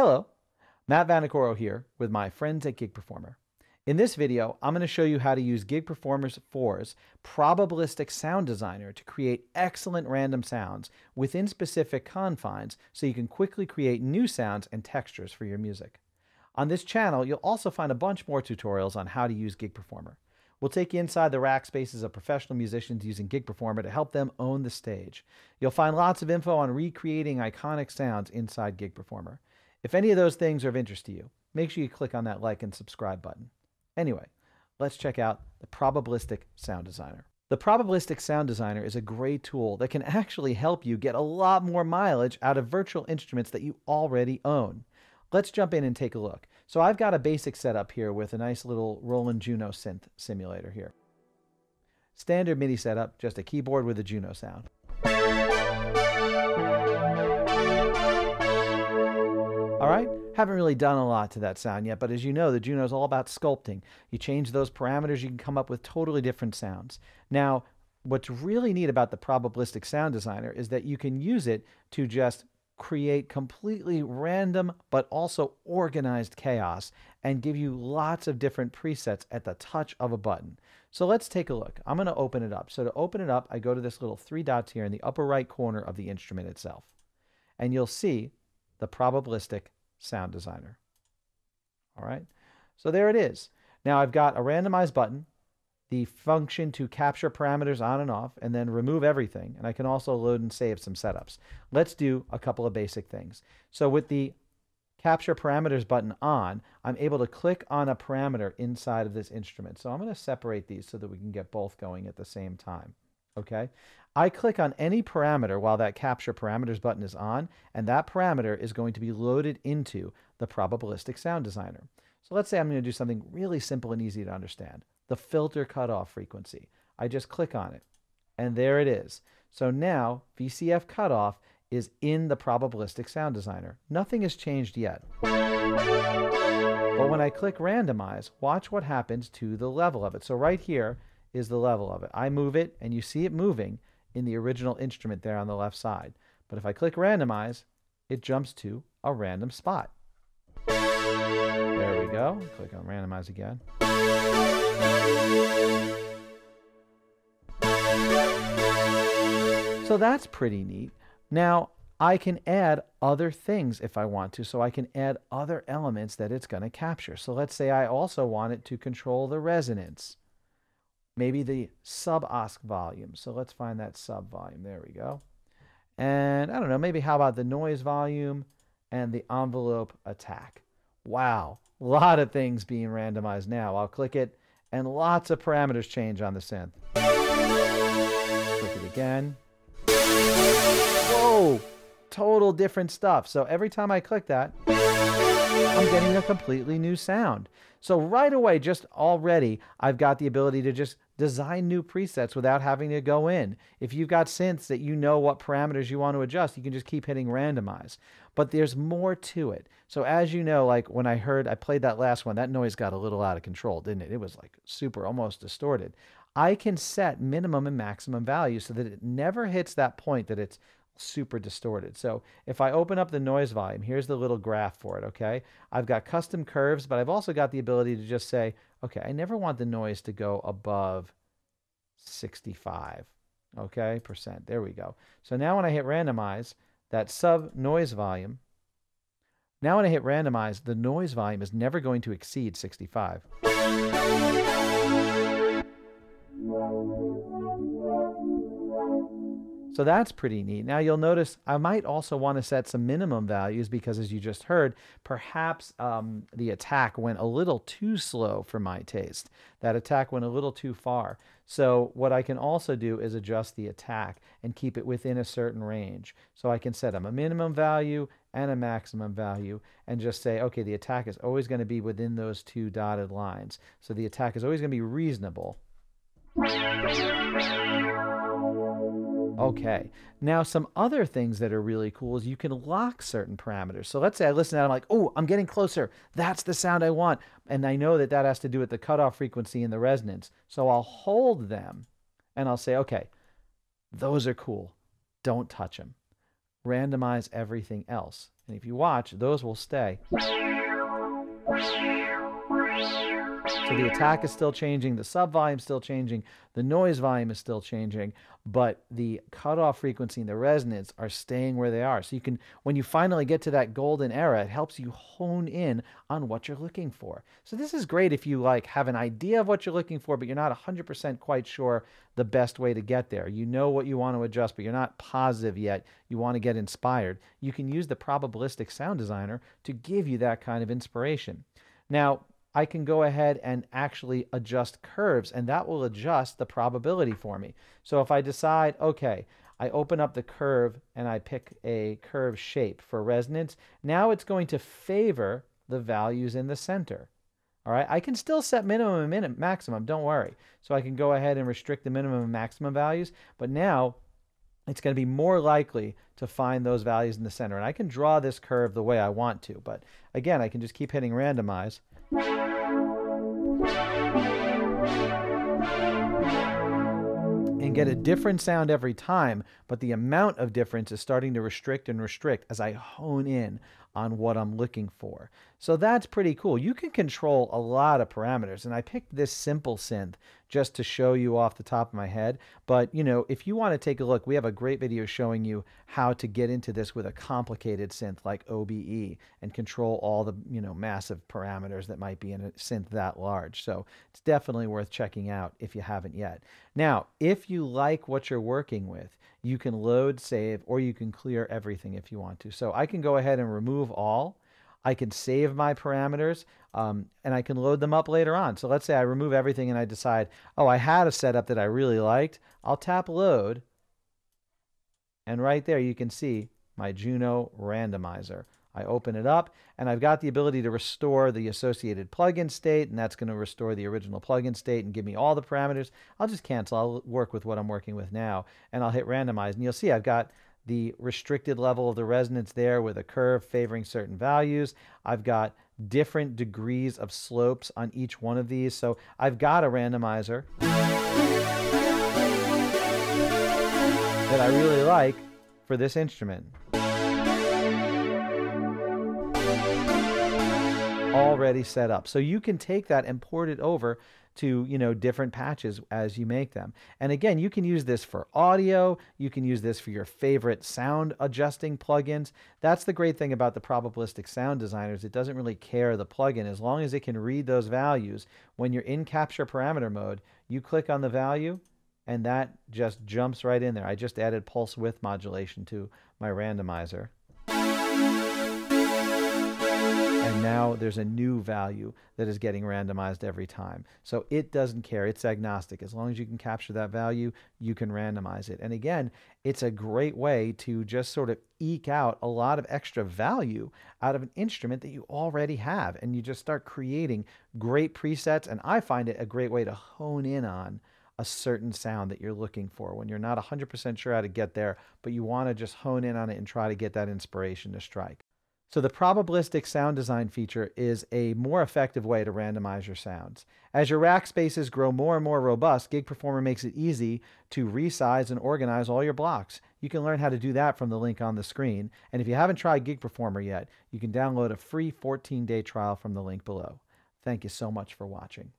Hello, Matt Vanacoro here with my friends at Gig Performer. In this video, I'm going to show you how to use Gig Performer's 4's probabilistic sound designer to create excellent random sounds within specific confines so you can quickly create new sounds and textures for your music. On this channel, you'll also find a bunch more tutorials on how to use Gig Performer. We'll take you inside the rack spaces of professional musicians using Gig Performer to help them own the stage. You'll find lots of info on recreating iconic sounds inside Gig Performer. If any of those things are of interest to you, make sure you click on that like and subscribe button. Anyway, let's check out the Probabilistic Sound Designer. The Probabilistic Sound Designer is a great tool that can actually help you get a lot more mileage out of virtual instruments that you already own. Let's jump in and take a look. So I've got a basic setup here with a nice little Roland Juno synth simulator here. Standard MIDI setup, just a keyboard with a Juno sound. All right, haven't really done a lot to that sound yet, but as you know, the Juno is all about sculpting. You change those parameters, you can come up with totally different sounds. Now, what's really neat about the probabilistic sound designer is that you can use it to just create completely random but also organized chaos and give you lots of different presets at the touch of a button. So let's take a look. I'm going to open it up. So to open it up, I go to this little three dots here in the upper right corner of the instrument itself. And you'll see the probabilistic sound designer. All right, so there it is. Now I've got a randomized button, the function to capture parameters on and off, and then remove everything. And I can also load and save some setups. Let's do a couple of basic things. So with the capture parameters button on, I'm able to click on a parameter inside of this instrument. So I'm going to separate these so that we can get both going at the same time. Okay, I click on any parameter while that capture parameters button is on, and that parameter is going to be loaded into the probabilistic sound designer. So let's say I'm going to do something really simple and easy to understand. The filter cutoff frequency. I just click on it, and there it is. So now VCF cutoff is in the probabilistic sound designer. Nothing has changed yet. But when I click randomize, watch what happens to the level of it. So right here is the level of it. I move it, and you see it moving, in the original instrument there on the left side. But if I click randomize, it jumps to a random spot. There we go. Click on randomize again. So that's pretty neat. Now, I can add other things if I want to. So I can add other elements that it's going to capture. So let's say I also want it to control the resonance maybe the sub-osc volume. So let's find that sub volume. There we go. And I don't know, maybe how about the noise volume and the envelope attack? Wow, a lot of things being randomized now. I'll click it and lots of parameters change on the synth. Click it again. Whoa, total different stuff. So every time I click that, I'm getting a completely new sound. So right away, just already, I've got the ability to just design new presets without having to go in. If you've got synths that you know what parameters you want to adjust, you can just keep hitting randomize. But there's more to it. So as you know, like when I heard, I played that last one, that noise got a little out of control, didn't it? It was like super, almost distorted. I can set minimum and maximum values so that it never hits that point that it's super distorted. So if I open up the noise volume, here's the little graph for it, okay? I've got custom curves, but I've also got the ability to just say, okay, I never want the noise to go above 65, okay, percent. There we go. So now when I hit randomize, that sub noise volume, now when I hit randomize, the noise volume is never going to exceed 65. So that's pretty neat. Now you'll notice I might also want to set some minimum values because as you just heard, perhaps um, the attack went a little too slow for my taste. That attack went a little too far. So what I can also do is adjust the attack and keep it within a certain range. So I can set them a minimum value and a maximum value and just say, okay, the attack is always going to be within those two dotted lines. So the attack is always going to be reasonable. Okay. Now, some other things that are really cool is you can lock certain parameters. So let's say I listen it, I'm like, oh, I'm getting closer. That's the sound I want. And I know that that has to do with the cutoff frequency and the resonance. So I'll hold them and I'll say, okay, those are cool. Don't touch them. Randomize everything else. And if you watch, those will stay. So the attack is still changing, the sub volume is still changing, the noise volume is still changing, but the cutoff frequency and the resonance are staying where they are. So you can, when you finally get to that golden era, it helps you hone in on what you're looking for. So this is great if you like have an idea of what you're looking for, but you're not 100% quite sure the best way to get there. You know what you want to adjust, but you're not positive yet. You want to get inspired. You can use the probabilistic sound designer to give you that kind of inspiration. Now, I can go ahead and actually adjust curves and that will adjust the probability for me. So if I decide, okay, I open up the curve and I pick a curve shape for resonance, now it's going to favor the values in the center. All right, I can still set minimum and maximum, don't worry. So I can go ahead and restrict the minimum and maximum values, but now it's going to be more likely to find those values in the center. And I can draw this curve the way I want to, but again, I can just keep hitting randomize and get a different sound every time, but the amount of difference is starting to restrict and restrict as I hone in on what I'm looking for. So that's pretty cool. You can control a lot of parameters, and I picked this simple synth just to show you off the top of my head. But you know, if you want to take a look, we have a great video showing you how to get into this with a complicated synth like OBE and control all the you know massive parameters that might be in a synth that large. So it's definitely worth checking out if you haven't yet. Now, if you like what you're working with, you can load, save, or you can clear everything if you want to. So I can go ahead and remove all. I can save my parameters um, and I can load them up later on. So let's say I remove everything and I decide, oh, I had a setup that I really liked. I'll tap load. And right there you can see my Juno randomizer. I open it up and I've got the ability to restore the associated plugin state and that's going to restore the original plugin state and give me all the parameters. I'll just cancel. I'll work with what I'm working with now and I'll hit randomize and you'll see I've got the restricted level of the resonance there with a curve favoring certain values. I've got different degrees of slopes on each one of these. So I've got a randomizer that I really like for this instrument. Already set up. So you can take that and port it over to, you know, different patches as you make them. And again, you can use this for audio, you can use this for your favorite sound adjusting plugins. That's the great thing about the probabilistic sound designers. It doesn't really care the plugin as long as it can read those values. When you're in capture parameter mode, you click on the value and that just jumps right in there. I just added pulse width modulation to my randomizer. And now there's a new value that is getting randomized every time. So it doesn't care. It's agnostic. As long as you can capture that value, you can randomize it. And again, it's a great way to just sort of eke out a lot of extra value out of an instrument that you already have. And you just start creating great presets. And I find it a great way to hone in on a certain sound that you're looking for when you're not 100% sure how to get there, but you want to just hone in on it and try to get that inspiration to strike. So the probabilistic sound design feature is a more effective way to randomize your sounds. As your rack spaces grow more and more robust, Gig Performer makes it easy to resize and organize all your blocks. You can learn how to do that from the link on the screen. And if you haven't tried Gig Performer yet, you can download a free 14-day trial from the link below. Thank you so much for watching.